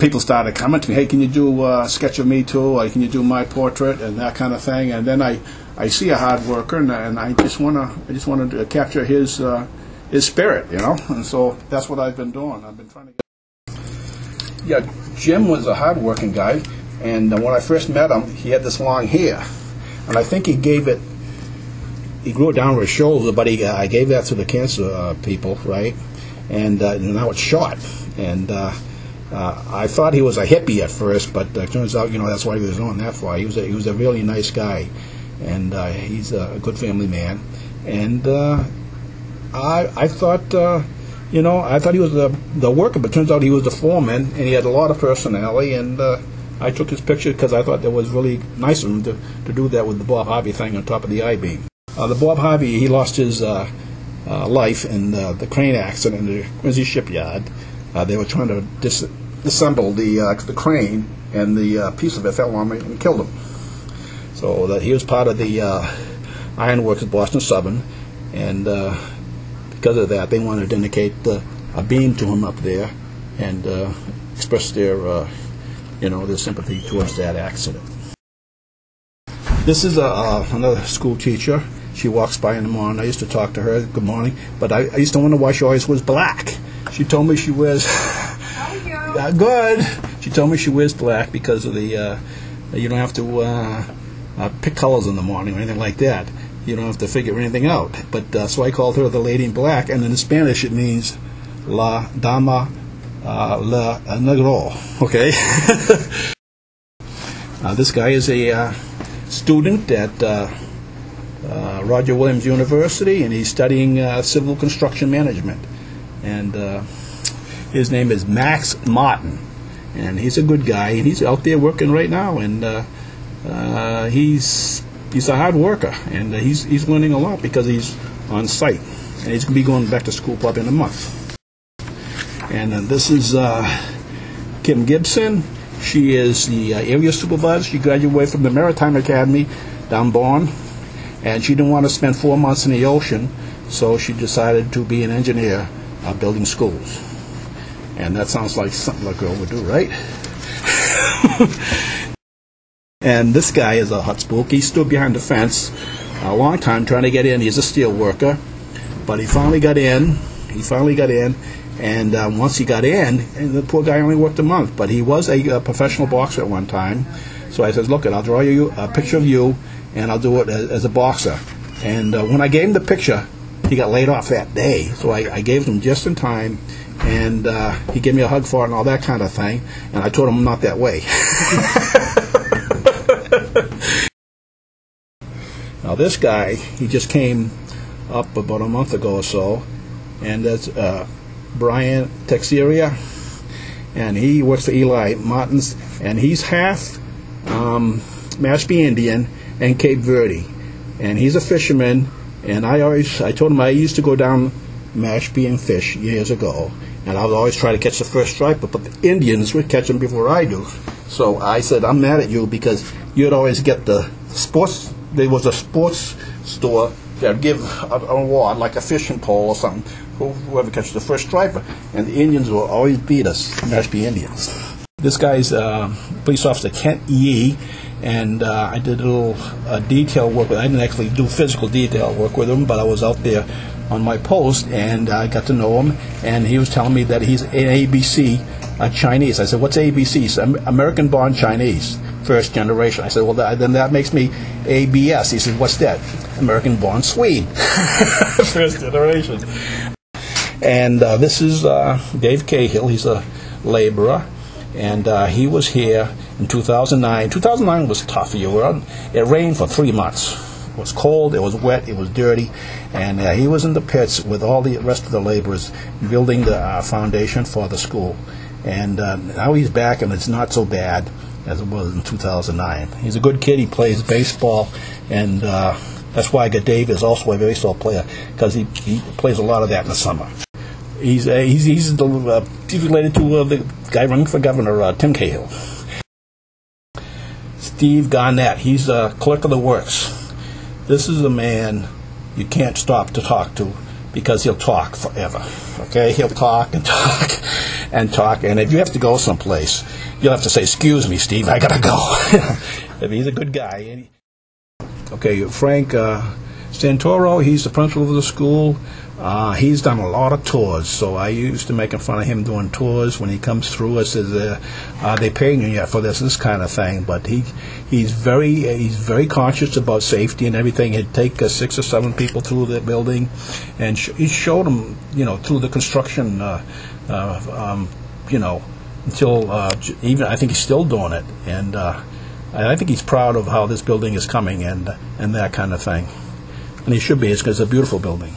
people started coming to me, hey, can you do a sketch of me too, or can you do my portrait and that kind of thing. And then I, I see a hard worker, and, and I just wanna I just want to capture his uh, his spirit, you know. And so that's what I've been doing. I've been trying to. Get yeah, Jim was a hard-working guy, and uh, when I first met him, he had this long hair, and I think he gave it. He grew it down to his shoulder, but he uh, I gave that to the cancer uh, people, right? And uh, now it's short, and. Uh, I thought he was a hippie at first, but uh, turns out, you know, that's why he was going that far. He was a, he was a really nice guy, and uh, he's a good family man. And uh, I I thought, uh, you know, I thought he was the the worker, but turns out he was the foreman, and he had a lot of personality. And uh, I took his picture because I thought it was really nice of him to, to do that with the Bob Harvey thing on top of the I-beam. Uh, the Bob Harvey, he lost his uh, uh, life in uh, the crane accident in the Quincy shipyard. Uh, they were trying to dis- disassemble the uh, the crane, and the uh, piece of it fell on me and killed him. So that he was part of the uh, Ironworks at Boston Southern, and uh, because of that, they wanted to dedicate a beam to him up there and uh, express their, you know, their sympathy towards that accident. This is a, another school teacher. She walks by in the morning. I used to talk to her, good morning, but I, I used to wonder why she always was black. She told me she wears uh, good. She told me she wears black because of the. Uh, you don't have to uh, uh, pick colors in the morning or anything like that. You don't have to figure anything out. But uh, so I called her the lady in black, and in Spanish it means la dama uh, la negro. Okay. uh, this guy is a uh, student at uh, uh, Roger Williams University, and he's studying uh, civil construction management. And uh, his name is Max Martin, and he's a good guy, and he's out there working right now, and uh, uh, he's he's a hard worker, and uh, he's he's learning a lot because he's on site, and he's gonna be going back to school probably in a month. And uh, this is uh, Kim Gibson. She is the area supervisor. She graduated from the Maritime Academy down Bourne, and she didn't want to spend four months in the ocean, so she decided to be an engineer uh, building schools. And that sounds like something a girl would do, right? and this guy is a hot spook. He stood behind the fence a long time trying to get in. He's a steel worker, but he finally got in. He finally got in, and um, once he got in, and the poor guy only worked a month, but he was a, a professional boxer at one time. So I said, "Look, I'll draw you a picture of you, and I'll do it as, as a boxer." And uh, when I gave him the picture, he got laid off that day. So I, I gave him just in time, and uh, he gave me a hug for it and all that kind of thing. And I told him I'm not that way. now this guy, he just came up about a month ago or so, and that's uh, Brian Texeria, and he works for Eli Martins, and he's half um, Mashpee Indian and Cape Verde, and he's a fisherman. And I always, I told him I used to go down Mashpee and fish years ago, and I would always try to catch the first striper, but the Indians would catch them before I do. So I said, I'm mad at you because you'd always get the sports. There was a sports store that'd give an award, like a fishing pole or something, whoever catches the first striper, and the Indians will always beat us, Mashpee Indians. This guy's uh, police officer Kent Yee, and uh, I did a little uh, detail work with. I didn't actually do physical detail work with him, but I was out there on my post, and I got to know him, and he was telling me that he's an ABC uh, Chinese. I said, "What's ABC?" He "American born Chinese, first generation." I said, "Well, that, then that makes me ABS." He said, "What's that?" American born Swede, first generation. And uh, this is uh, Dave Cahill. He's a laborer, and uh, he was here in 2009. 2009 was tough year. It rained for three months. It was cold, it was wet, it was dirty, and uh, he was in the pits with all the rest of the laborers building the uh, foundation for the school. And uh, now he's back, and it's not so bad as it was in 2009. He's a good kid. He plays baseball, and uh, that's why I got Dave is also a baseball player because he, he plays a lot of that in the summer. He's uh, he's he's, the, uh, he's related to uh, the guy running for governor, uh, Tim Cahill. Steve Garnett. He's a clerk of the works. This is a man you can't stop to talk to because he'll talk forever. Okay, he'll talk and talk and talk, and if you have to go someplace, you'll have to say, "Excuse me, Steve, I gotta go." he's a good guy. Okay, Frank uh, Santoro, he's the principal of the school. Uh, he's done a lot of tours, so I used to making fun of him doing tours when he comes through. I says, uh, "Are they paying you yet for this this kind of thing?" But he he's very he's very conscious about safety and everything. He'd take uh, six or seven people through the building, and sh- he showed them, you know, through the construction, uh, uh, um, you know, until uh, even I think he's still doing it, and I think he's proud of how this building is coming and and that kind of thing. And he should be, because it's a beautiful building.